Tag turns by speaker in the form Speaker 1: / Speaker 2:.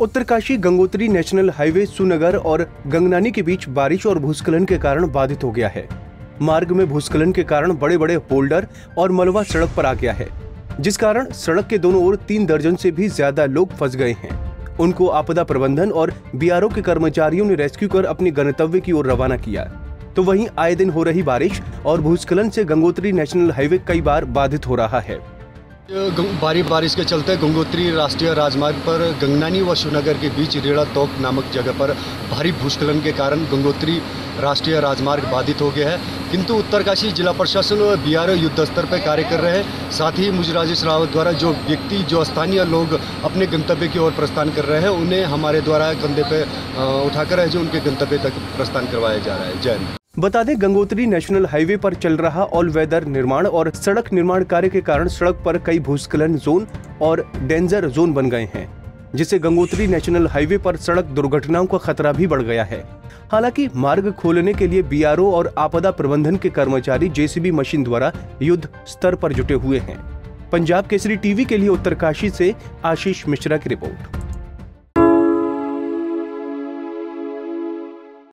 Speaker 1: Uttarkashi Gangotri national highway Sungar और गंगनानी के बीच बारिश और भूस्खलन के कारण बाधित हो गया है। मार्ग में भूस्खलन के कारण बड़े बड़े होल्डर और मलबा सड़क पर आ गया है, जिस कारण सड़क के दोनों ओर तीन दर्जन से भी ज़्यादा लोग फंस गए हैं। उनको आपदा प्रबंधन और बीआरओ के कर्मचारियों ने रेस्क्यू कर अपने गंतव्य की ओर रवाना किया। तो वहीं आए दिन हो रही बारिश और भूस्खलन से गंगोत्री नेशनल हाईवे कई बार बाधित हो रहा है।
Speaker 2: भारी बारिश के चलते गंगोत्री राष्ट्रीय राजमार्ग पर गंगनानी व श्रीनगर के बीच रेड़ा तोक नामक जगह पर भारी भूस्खलन के कारण गंगोत्री राष्ट्रीय राजमार्ग बाधित हो गया है। किंतु उत्तरकाशी जिला प्रशासन व बी आर युद्ध स्तर पर कार्य कर रहे हैं। साथ ही मुझ राजेश रावत द्वारा जो व्यक्ति, जो स्थानीय लोग अपने गंतव्य की ओर प्रस्थान कर रहे हैं, उन्हें हमारे द्वारा कंधे पे उठाकर है जो उनके गंतव्य तक प्रस्थान करवाया जा रहा है। जय
Speaker 1: बता दें, गंगोत्री नेशनल हाईवे पर चल रहा ऑल वेदर निर्माण और सड़क निर्माण कार्य के कारण सड़क पर कई भूस्खलन जोन और डेंजर जोन बन गए हैं, जिससे गंगोत्री नेशनल हाईवे पर सड़क दुर्घटनाओं का खतरा भी बढ़ गया है। हालाँकि मार्ग खोलने के लिए बीआरओ और आपदा प्रबंधन के कर्मचारी जेसीबी मशीन द्वारा युद्ध स्तर पर जुटे हुए हैं। पंजाब केसरी टीवी के लिए उत्तरकाशी से आशीष मिश्रा की रिपोर्ट।